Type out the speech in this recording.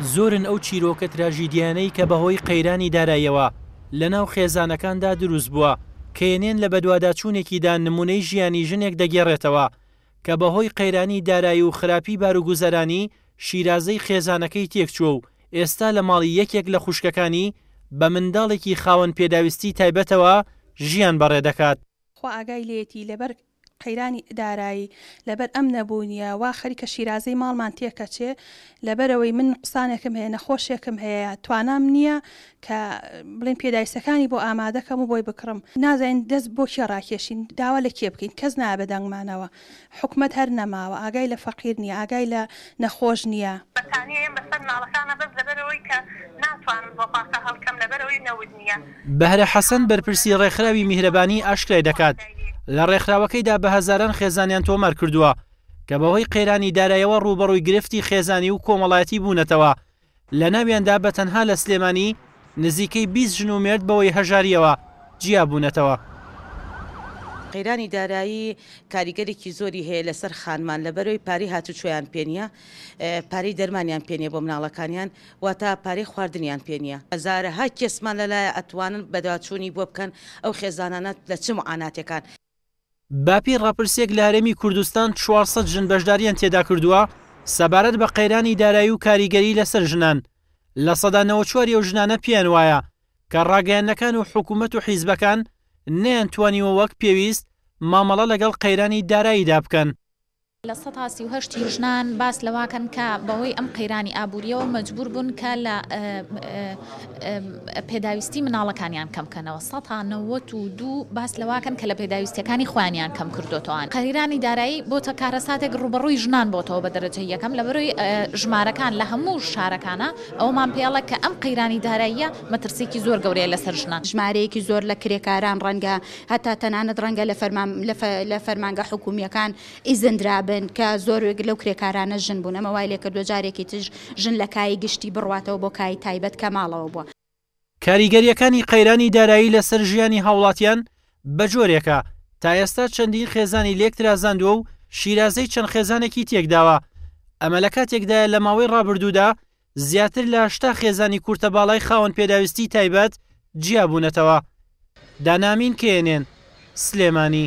زۆرن ئەو چیرۆکە تراژیدیانەی کە بە هۆی قەیرانی داراییەوە لە ناو خێزانەکاندا دروست بووە کە یەنێن لە بەدواداچوونێکیدا نموونەی ژیانی ژنێک دەگێڕێتەوە کە بە هۆی قەیرانی دارایی و خراپی باروگوزەرانی شیرازەی خێزانەکەی تێکچووە و ئێستا لە ماڵی یەکێک لە خوشکەکانی بە منداڵێکی خاوەن پێداویستی تایبەتەوە ژیان بەڕێ دەکات. خوا ئاگای لێیەتی لەبەر قەیرانی دارایی لەبەر ئەم نەبوونیە وا خەریکە شیرازەی ماڵمان تێکەچێ لەبەرئەوەی من نوقسانێکم هەیە نەخۆشێکم هەیە توانام نیە کە بڵێم پێدایسەکانی بۆ ئامادەکەم و بۆی بکڕم نازانین دەست بۆ کێ ڕاکێشین داوا لە کێ بکەین کەس نایە بە دەنگمانەوە حکومەت هەر نەماوە ئاگای لە فەقیر نیە ئاگای لە نەخۆش نیە. بەتانیەم بەسەر مناڵەکانە بەس لەبەرئەوەی کە ناتوانم بۆ پاسە هەڵکەم لەبەرئەوەی نەوت نیە. بەهرە حەسەن بەرپرسی ڕێکخراوی میهرەبانی ئاشکرای دەکات، لە ڕێکخراوەکەیدا بە هەزاران خێزانیان تۆمار کردووە کە بەهۆی قەیرانی دارایەوە ڕووبەڕووی گرفتی خێزانی و کۆمەڵایەتی بوونەتەوە، لە ناویاندا بە تەنها لە سلێمانی نزیکەی بیست ژن و مێرد بەوەی هەژارییەوە جیا بوونەتەوە. قەیرانی دارایی کاریگەرێکی زۆری هەیە لەسەر خانمان لەبەرەوەی پارەی هاتوچۆیان پێ نییە، پارەی دەرمانیان پێ نییە بۆ مناڵەکانیان، واتە پارەی خواردنیان پێ نییە. هەزارەها کێسمان لەلایە ئەتوانن بەدواچوونی بۆ بکەن ئەو خێزانانە لە چ معاناتێکان. بەپێی ڕاپرسییەک لە هەرێمی کوردستان چوار سەد ژن بەشدارییان تێدا کردووە سەبارەت بە قەیرانی دارایی و کاریگەری لەسەر ژنان، لە سەدا نەوەد و چواری ئەو ژنانە پێیان وایە کە ڕاگەیاندنەکان و حکوومەت و حیزبەکان نەیانتوانیوە وەک پێویست مامەڵە لەگەڵ قەیرانی داراییدا بکەن. لە سەدا سی و هەشت ی ژنان باس لەواکەن کە بەهۆی ئەم قەیرانی ئابووریەوە مەجبوور بوون کە لە پێداویستی مناڵەکانیان کەم کەنەوە، سەدا نەوەت و دوو باس لەواکەن کە لە پێداویستیەکانی خۆیانیان کەم کردۆتەوە. قەیرانی دارایی بۆتە کارەساتێک ڕووبەڕووی ژنان بۆتەوە بە دەرەجەی یەکەم لەبەرۆی ژمارەکان لە هەموو شارەکانا ئەوەمان پێڵە کە ئەم قەیرانی داراییە مەترسیەکی زۆر گەورەیە لەسەر ژنان. ژمارەیەکی زۆر لە کرێکاران ڕەنگە هەتا تەنانەت ڕەنگە لە فەرمان لە فەرمانگە حکوومییەکان ئیزن درابن کە زۆرێک لەو کرێکارانە ژن بوون، ئەمە وای لێ کردووە جارێکی تر ژن لە کایی گشتی بڕواتەوە بۆ کایی تایبەت کە ماڵەوە بووە. کاریگەرییەکانی قەیرانی دارایی لەسەر ژیانی هاوڵاتیان بە جۆرێکە، تا ئێستا چەندین خێزانی لێک ترازاندووە و شیرازەی چەند خێزانێکی تێک داوە. ئەمە لە کاتێکدایە لە ماوەی ڕابردوودا زیاتر لە هەشتا خێزانی کورتەباڵای خاوەن پێداویستیی تایبەت جیابوونەتەوە. دانا ئەمین، knn، سلێمانی.